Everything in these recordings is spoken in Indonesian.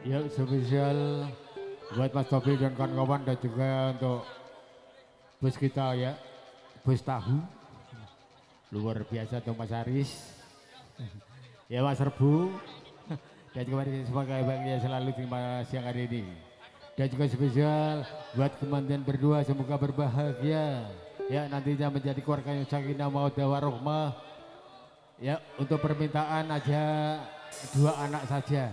Ya spesial buat Mas Topi dan kawan-kawan dan juga untuk bus kita ya, bus tahu. Luar biasa tuh Mas Aris. ya Mas Rebu. Dan juga sebagai banknya selalu terima siang hari ini. Dan juga spesial buat kemandian berdua semoga berbahagia. Ya nantinya menjadi keluarga yang sakinah mawaddah warahmah. Ya untuk permintaan aja dua anak saja.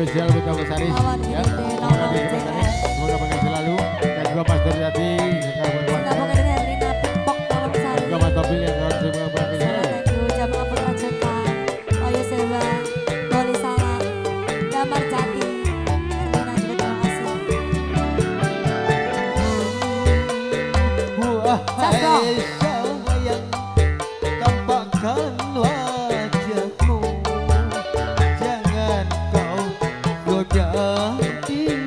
spesial buat Mas Aris Lawan ya. JR. Aris. Semoga selalu. Dan juga Mas Topil yang harus semoga bahagia goda diriku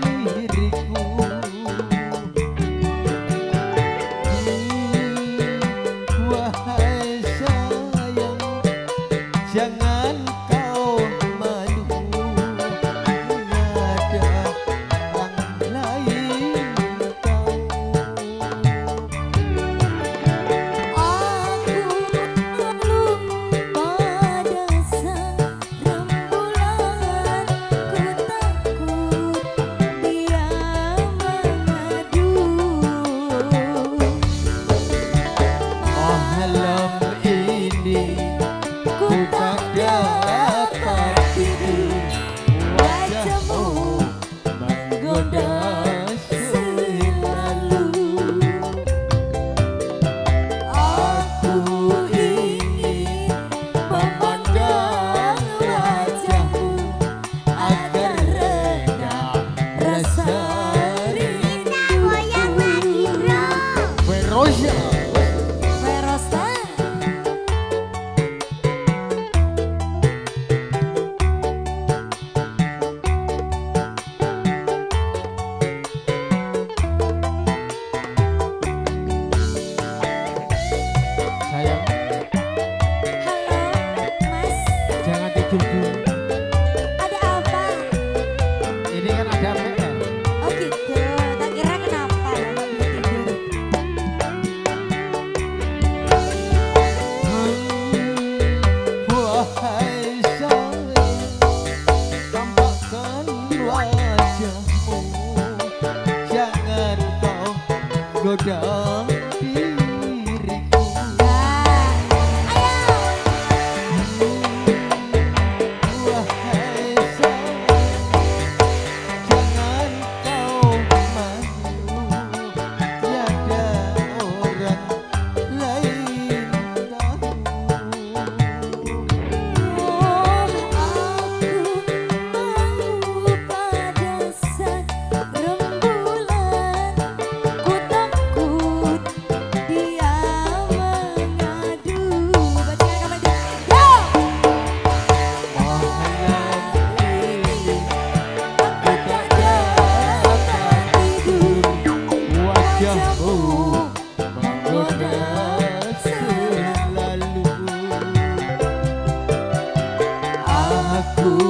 mudah wajahmu Jangan kau goda Aku